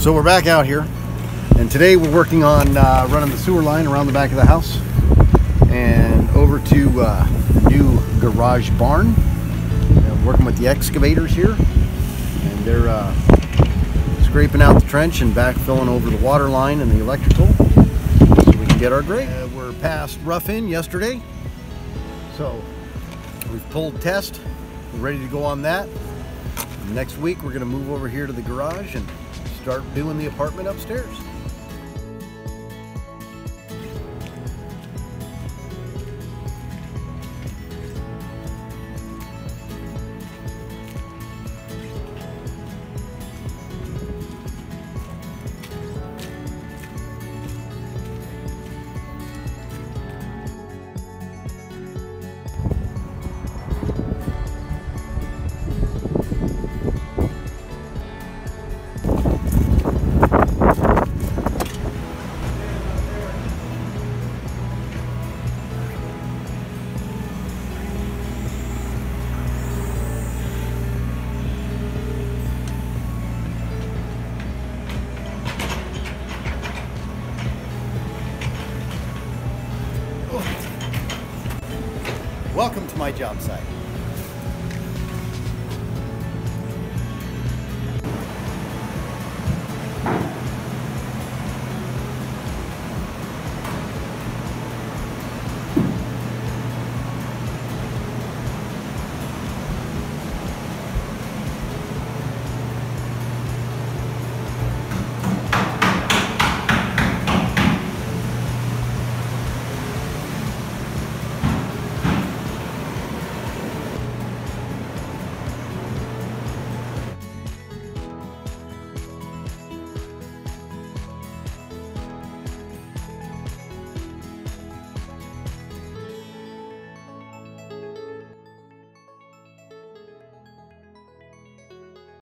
So we're back out here, and today we're working on uh, running the sewer line around the back of the house and over to uh, the new garage barn. And working with the excavators here, and they're uh, scraping out the trench and backfilling over the water line and the electrical so we can get our grade. Uh, we're past rough in yesterday, so we've pulled test. We're ready to go on that. Next week we're going to move over here to the garage and start doing the apartment upstairs. Welcome to my job site.